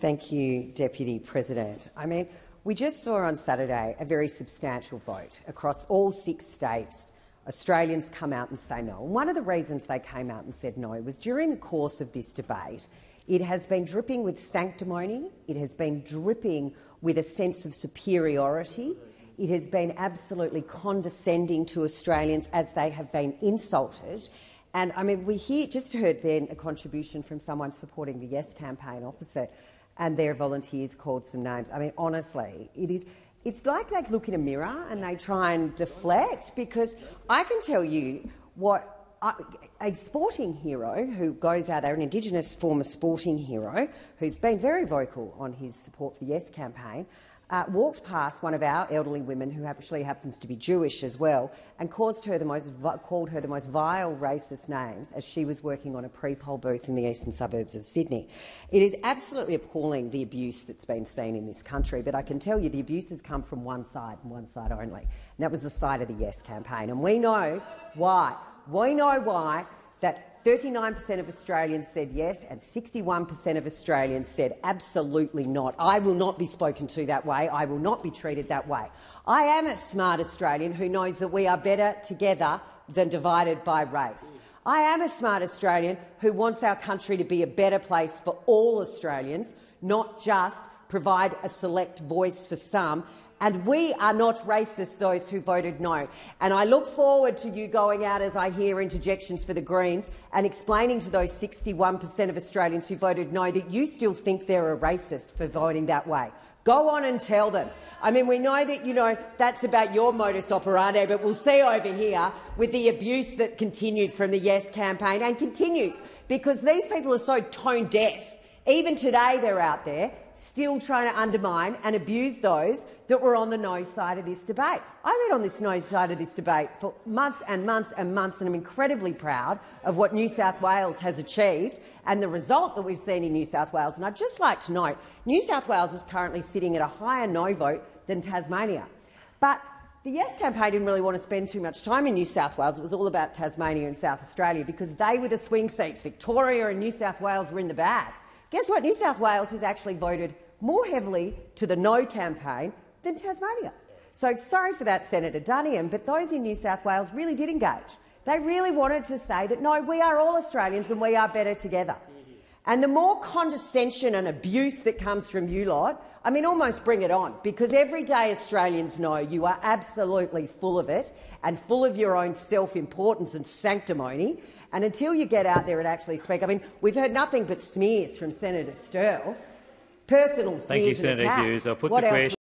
Thank you, Deputy President. I mean, we just saw on Saturday a very substantial vote across all six states. Australians come out and say no. And one of the reasons they came out and said no was during the course of this debate, it has been dripping with sanctimony, it has been dripping with a sense of superiority, it has been absolutely condescending to Australians as they have been insulted. And I mean, we hear, just heard then a contribution from someone supporting the Yes campaign opposite and their volunteers called some names. I mean, honestly, it is. It's like they look in a mirror and they try and deflect because I can tell you what uh, a sporting hero who goes out there, an Indigenous former sporting hero who's been very vocal on his support for the Yes campaign, uh, walked past one of our elderly women, who actually happens to be Jewish as well, and caused her the most, called her the most vile racist names as she was working on a pre-poll booth in the eastern suburbs of Sydney. It is absolutely appalling, the abuse that's been seen in this country, but I can tell you the abuse has come from one side and one side only, and that was the side of the Yes campaign. And we know why. We know why that 39 per cent of Australians said yes and 61 per cent of Australians said absolutely not. I will not be spoken to that way. I will not be treated that way. I am a smart Australian who knows that we are better together than divided by race. I am a smart Australian who wants our country to be a better place for all Australians, not just provide a select voice for some and we are not racist, those who voted no. And I look forward to you going out, as I hear interjections for the Greens, and explaining to those 61 per cent of Australians who voted no that you still think they're a racist for voting that way. Go on and tell them. I mean, we know that you know that's about your modus operandi, but we'll see over here with the abuse that continued from the Yes campaign and continues because these people are so tone deaf. Even today, they're out there still trying to undermine and abuse those that were on the no side of this debate. I've been on this no side of this debate for months and months and months, and I'm incredibly proud of what New South Wales has achieved and the result that we've seen in New South Wales. And I'd just like to note, New South Wales is currently sitting at a higher no vote than Tasmania. But the Yes campaign didn't really want to spend too much time in New South Wales. It was all about Tasmania and South Australia because they were the swing seats. Victoria and New South Wales were in the bag. Guess what? New South Wales has actually voted more heavily to the no campaign than Tasmania. So sorry for that, Senator Duniam, but those in New South Wales really did engage. They really wanted to say that, no, we are all Australians and we are better together. And the more condescension and abuse that comes from you lot, I mean, almost bring it on, because every day Australians know you are absolutely full of it and full of your own self-importance and sanctimony. And until you get out there and actually speak, I mean, we've heard nothing but smears from Senator Sterle, personal smears Thank you, Senator attacks. Hughes. I'll put what the question